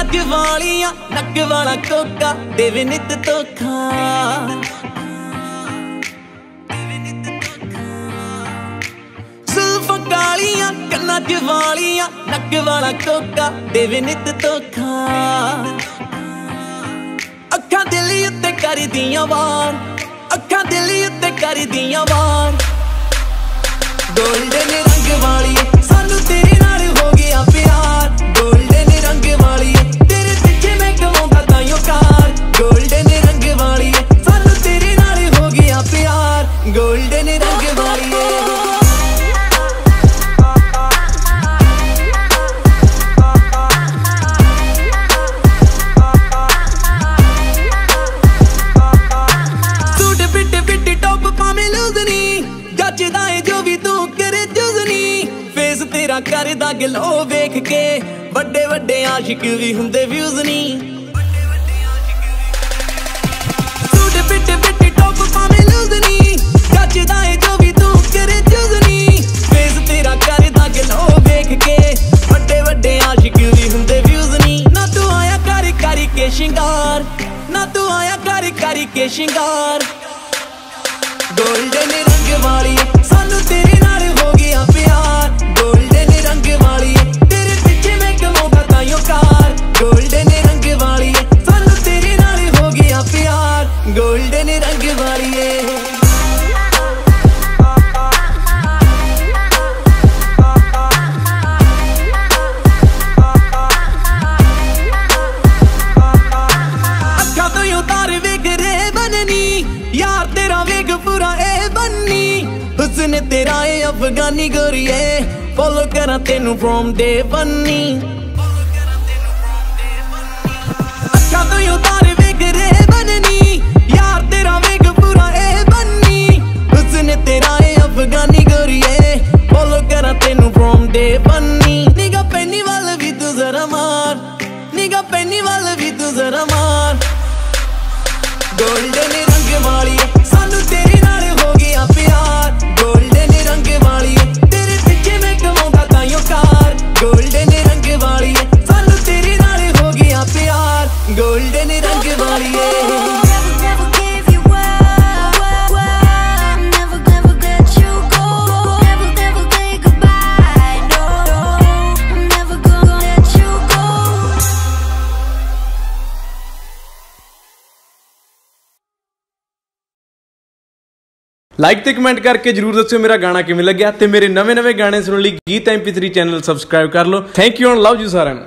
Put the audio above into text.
ਕੰਨਾਂ ਵਾਲੀਆਂ, ਨੱਕ ਵਾਲਾ ਕੋਕਾ ਦੇਵੇ ਨਿਤ ਤੋਖਾ ਜ਼ੁਲਫਾਂ ਕਾਲੀਆਂ, ਕੰਨਾਂ 'ਚ ਵਾਲੀਆਂ, ਨੱਕ ਵਾਲਾ ਕੋਕਾ ਦੇਵੇ ਨਿਤ ਤੋਖਾ ਅੱਖਾਂ ਦਿਲ ਉੱਤੇ ਕਰਦੀਆਂ ਵਾਰ, ਅੱਖਾਂ ਦਿਲ ਉੱਤੇ ਕਰਦੀਆਂ ਵਾਰ। ਗੋਲਡਨ ਰੰਗ ਵਾਲੀ ਟੌਪ ਜੱਜਦਾ ਏ ਜੋ ਵੀ ਤੂੰ ਕਰੇ ਜੁਜ਼ਨੀ। ਫੇਸ ਤੇਰਾ ਕਰਦਾ ਗਲੋ ਵੇਖ ਕੇ ਵੱਡੇ ਵੱਡੇ ਆਸ਼ਿਕ ਵੀ ਹੁੰਦੇ ਵਿਊਜ਼ਨੀ ਸੂਟ ਵੇਖ ਕੇ ਵੱਡੇ ਵੱਡੇ ਆਸ਼ਿਕ ਹੁੰਦੇ ਵਿਊਜ਼ਨੀ ਨਾ ਤੂੰ ਆਇਆ ਕਰ ਕਰ ਕੇ ਸ਼ਿੰਗਾਰ, ਨਾ ਤੂੰ ਆਇਆ ਕਰ ਕਰੀ ਕੇ ਸ਼ਿੰਗਾਰ। ਗੋਲਡਨ ਹੁਸਨ ਤੇਰਾ ਏ ਅਫਗਾਨੀ ਗੋਰੀਏ ਫੋਲੋ ਕਰਾਂ ਤੈਨੂੰ ਫਰੋਮ ਡੇ ਬੰਨੀ ਅੱਖਾਂ ਤੋਂ ਉਤਾਰ ਵੇਖ ਰੇ ਬਨਨੀ ਯਾਰ ਤੇਰਾ ਵੇਖ ਪੂਰਾ ਏ ਬੰਨੀ ਉਸਨੇ ਤੇਰਾ ਏ ਅਫਗਾਨੀ ਗੋਰੀਏ ਫੋਲੋ ਕਰਾਂ ਤੈਨੂੰ ਫਰੋਮ ਡੇ ਲਾਈਕ ਤੇ ਕਮੈਂਟ ਕਰਕੇ ਜਰੂਰ ਦੱਸਿਓ ਮੇਰਾ ਗਾਣਾ ਕਿਵੇਂ ਲੱਗਿਆ ਤੇ ਮੇਰੇ ਨਵੇਂ-ਨਵੇਂ ਗਾਣੇ ਸੁਣਨ ਲਈ ਗੀਤ MP3 ਚੈਨਲ ਸਬਸਕ੍ਰਾਈਬ ਕਰ ਲਓ। Thank you and love you ਸਾਰਿਆਂ ਨੂੰ।